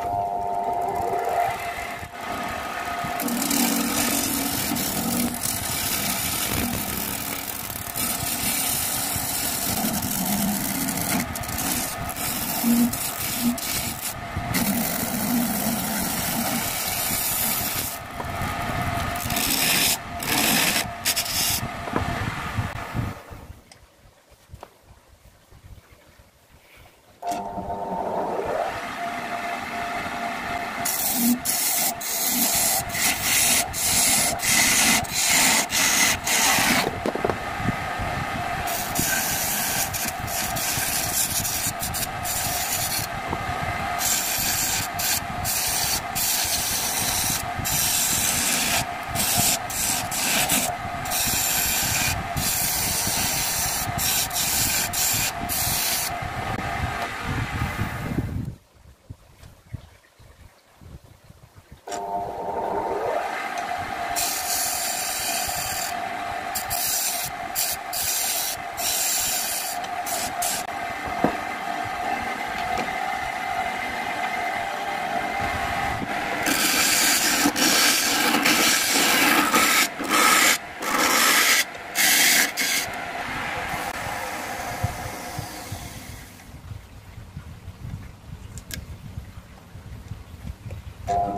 you Thank